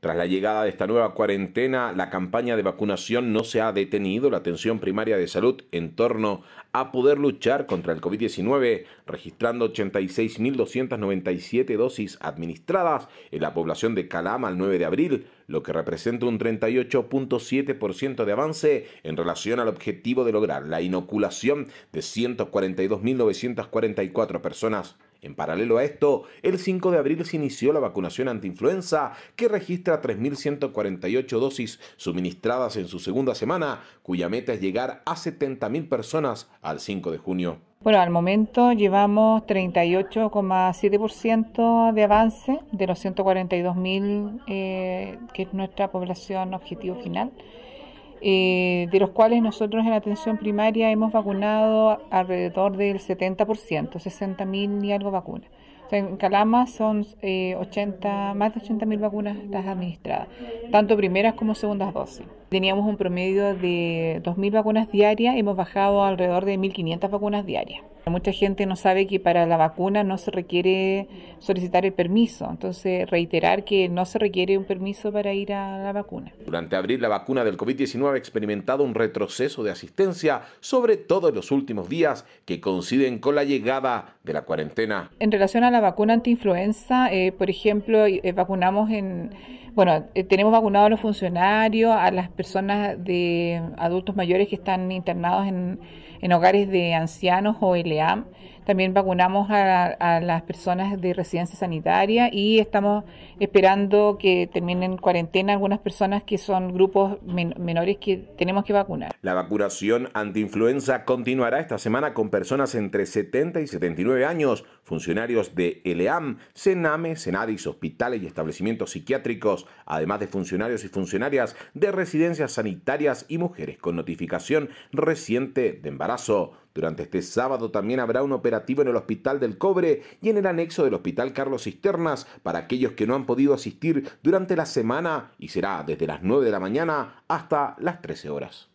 Tras la llegada de esta nueva cuarentena, la campaña de vacunación no se ha detenido. La atención primaria de salud en torno a poder luchar contra el COVID-19, registrando 86.297 dosis administradas en la población de Calama al 9 de abril, lo que representa un 38.7% de avance en relación al objetivo de lograr la inoculación de 142.944 personas en paralelo a esto, el 5 de abril se inició la vacunación antiinfluenza, que registra 3.148 dosis suministradas en su segunda semana, cuya meta es llegar a 70.000 personas al 5 de junio. Bueno, al momento llevamos 38,7% de avance de los 142.000, eh, que es nuestra población objetivo final. Eh, de los cuales nosotros en atención primaria hemos vacunado alrededor del 70%, 60.000 y algo vacunas. en Calama son 80, eh, más de 80.000 vacunas las administradas, tanto primeras como segundas dosis. Teníamos un promedio de 2.000 vacunas diarias, hemos bajado alrededor de 1.500 vacunas diarias. Mucha gente no sabe que para la vacuna no se requiere solicitar el permiso, entonces reiterar que no se requiere un permiso para ir a la vacuna. Durante abril la vacuna del COVID-19 ha experimentado un retroceso de asistencia, sobre todo en los últimos días que coinciden con la llegada de la cuarentena. En relación a la vacuna antiinfluenza, eh, por ejemplo, eh, vacunamos en bueno, eh, tenemos vacunados a los funcionarios, a las personas de adultos mayores que están internados en, en hogares de ancianos o LEAM. También vacunamos a, las personas de residencia sanitaria y estamos esperando que terminen cuarentena algunas personas que son grupos menores que tenemos que vacunar. La vacunación antiinfluenza continuará esta semana con personas entre 70 y 79 años, funcionarios de ELEAM, CENAME, CENADIS, hospitales y establecimientos psiquiátricos, además de funcionarios y funcionarias de residencias sanitarias y mujeres con notificación reciente de embarazo. Durante este sábado también habrá un operativo en el Hospital del Cobre y en el anexo del Hospital Carlos Cisternas para aquellos que no han podido asistir durante la semana y será desde las 9 de la mañana hasta las 13 horas.